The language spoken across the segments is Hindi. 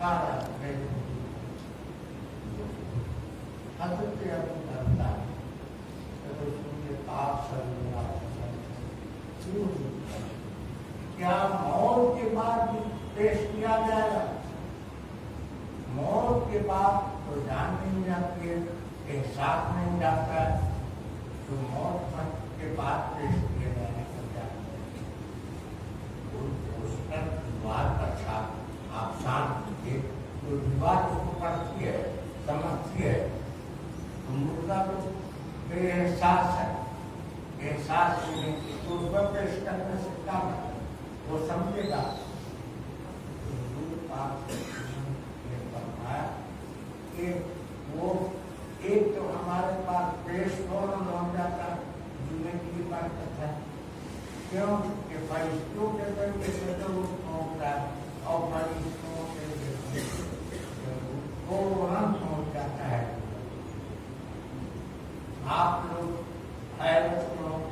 कारण क्या मौत के बाद पेश किया जाएगा मौत के बाद तो जान नहीं जाती है? एहसास नहीं जाता है तो मौत के बाद पेश किया जाने का क्या मतलब बात तो विवाद पढ़ती है समझती है तो मुर्दा को एहसास है एहसास तो उस पर पेश करने से क्या वो समझेगा कि वो एक तो हमारे पास जाता है की बात है क्यों कि फरिश्तों के तो वो पहुँचता है और के फ़ौरन पहुँच जाता है आप लोग हैरत लोग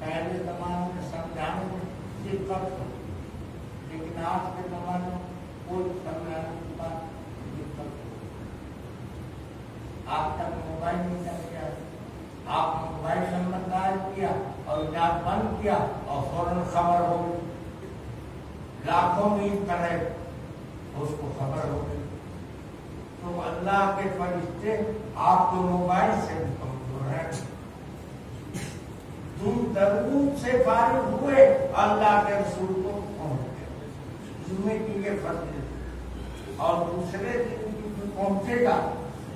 पहले जमाने में समझाने में दिक्कत हो लेकिन आज के जमाने में कोई समझाने की बात दिक्कत हो आप तक मोबाइल नहीं कर गया आप मोबाइल नंबर डायल किया और इलाज बंद किया और फ़ौरन खबर हो गई लाखों मील करे उसको खबर हो गई तो अल्लाह के फरिश्ते आपको मोबाइल से है तुम दरूद से फारिग हुए अल्लाह के रसूल को पहुँच गए जुम्मे की ये फ़र्ज़ और दूसरे दिन भी पहुंचेगा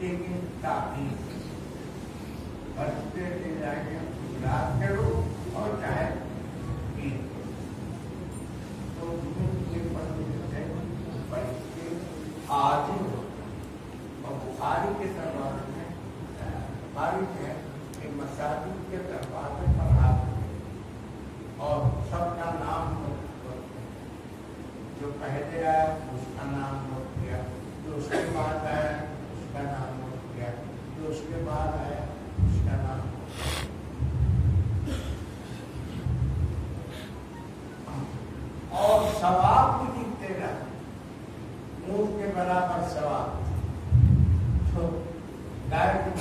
लेकिन काफ़ी फरिश्ते ले जाएँगे याद करो और चाहे ये फ़र्ज़ है। सबका नाम जो पहले आया, उसका नाम नोट किया। जो उसके बाद आया, उसका नाम नोट किया। जो उसके बाद आया, उसका नाम और सवाब भी दिखते रहे ऊँट के बराबर सवाब तो गाय की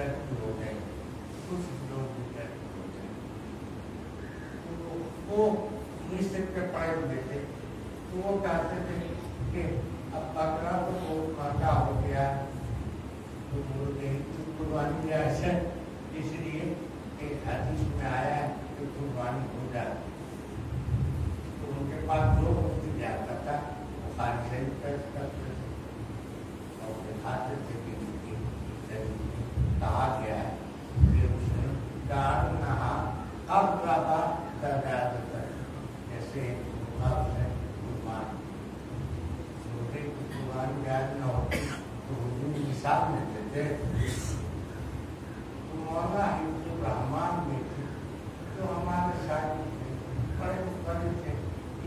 लोग वितरित हो कुछ लोग वितरित हो गए तो वो मिस्र के पढ़े हुए थे तो वो कहते थे कि अब बकरा तो महँगा हो गया तो बोलते कुर्बानी ऐसे इसलिए एक हदीस में आया कि कुर्बानी हो जाती तो उनके पास जो मुफ़्त जाता था खाली से और दिखाते थे कि कहा गया है कि उसने दान नहा अब रहा दर्जा जैसे अब है कुर्बान छोटे की कुर्बान याद न होती तो हुजूर हिसाब में देते तो मौला हिंदू रहमान में थे जो हमारे साथ थे बड़े बड़े थे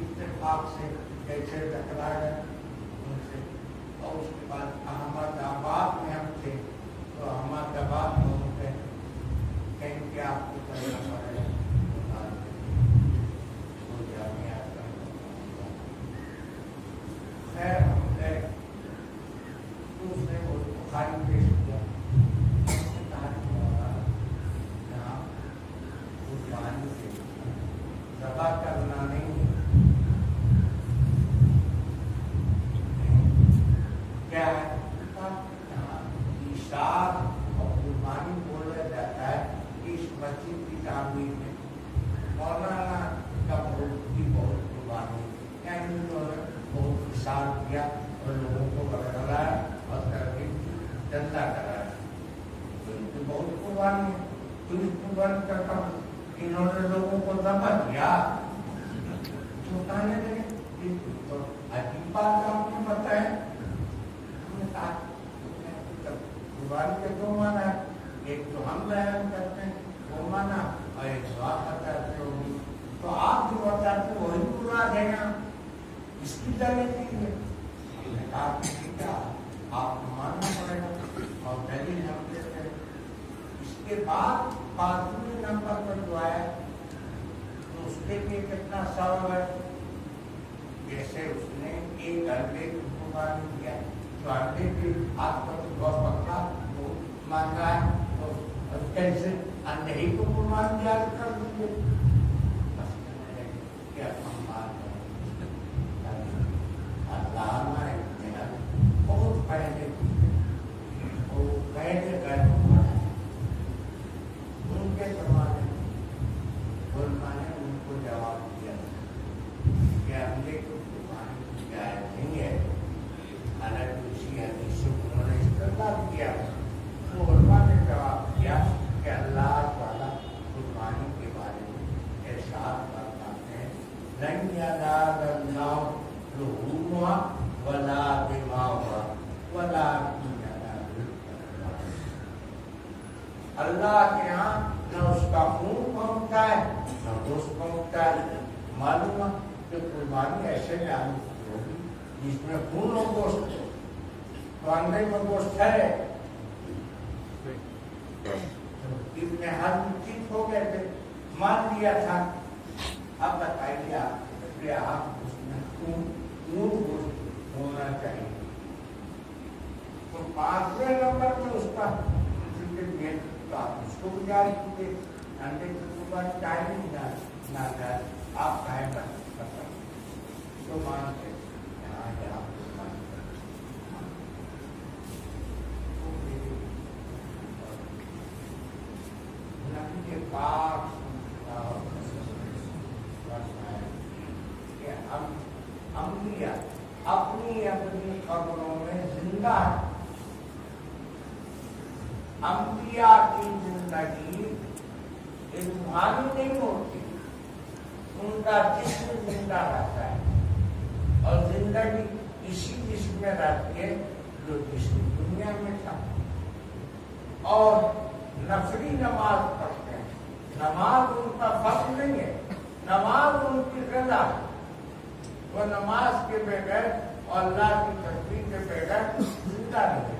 इतफाक से कैसे टकरा गए उनसे और उसके बाद अहमदाबाद में हम थे तो अहमदाबाद में उनके कहीं के आपको करना पड़ेगा वो जामिया खैर हम गए तो उसने वो बुखारी पेश किया उसने कहा कि मौलाना यहाँ कुर्बानी से दबा करना नहीं है क्या है ईशार और कुर्बानी बोला जाता है इस मस्जिद की तामीर में मौलाना का बहुत की बहुत कुर्बानी यानी उन्होंने बहुत विशाल किया और लोगों को कराया और करके चंदा कराया तो इनकी बहुत कुर्बानी है तो इस कुर्बानी करता हूँ इन्होंने लोगों को दबा दिया तो कहने तो अजीब बात आपने बताया कुर्बानी के दो माना है। एक तो हम बयान करते हैं, वो माना, और एक तो आप बताते होगी तो है यहाँ इसकी दलील है। हमने कहा क्या आप मानना पड़ेगा, और दलील हम देते हैं। इसके बाद पाँचवें नंबर पर जो आया उसके लिए कितना साल है जैसे उसने एक अंडे को मान किया तो अंडे के हाथ पर तो बहुत पक्का वो मान रहा है तो कैसे अंडे ही को मान दिया कर देंगे बस क्या सम्मान है अल्लाह हमारे बहुत पहले वो पहले गए उनके जमाने में गुलमा ने उनको जवाब दिया कि हमने को कुर्बानी की जाए नहीं है हालाँकि उसी हदीस से उन्होंने इस्तेमाल किया तो गुलमा ने जवाब दिया कि अल्लाह ताला कुर्बानी के बारे में एहसास फरमाते हैं लन यनाल अल्लाह लुहुमुहा वला दिमागुहा वला अल्लाह के यहाँ न उसका खून पहुँचता है न गोश्त पहुँचता है मालूम है कि कुर्बानी ऐसे में आनी होगी गोश्त हो तो अंडे में गोश्त है। इतने हाथ चित हो गए थे? मान लिया था। अब बताइए आप आप उसमें खून गोश्त होना चाहिए। तो पाँचवें नंबर पे उसका तो आप उसको भी जारी कीजिए अंडे नहीं ना जाए। आप बस तो मानते यहाँ के आप नबी के पास हम अम्बिया अपनी अपनी खबरों में ज़िंदा है अम्बिया की ज़िंदगी रूहानी नहीं होती उनका जिस्म ज़िंदा रहता है। और ज़िंदगी इसी जिस्म में रहती है जो जिस्म दुनिया में था। और नफरी नमाज़ पढ़ते हैं। नमाज़ उनका फ़र्ज़ नहीं है। नमाज़ उनकी गला। है वो नमाज़ के बगैर और अल्लाह की तस्वीर के बगैर ज़िंदा नहीं है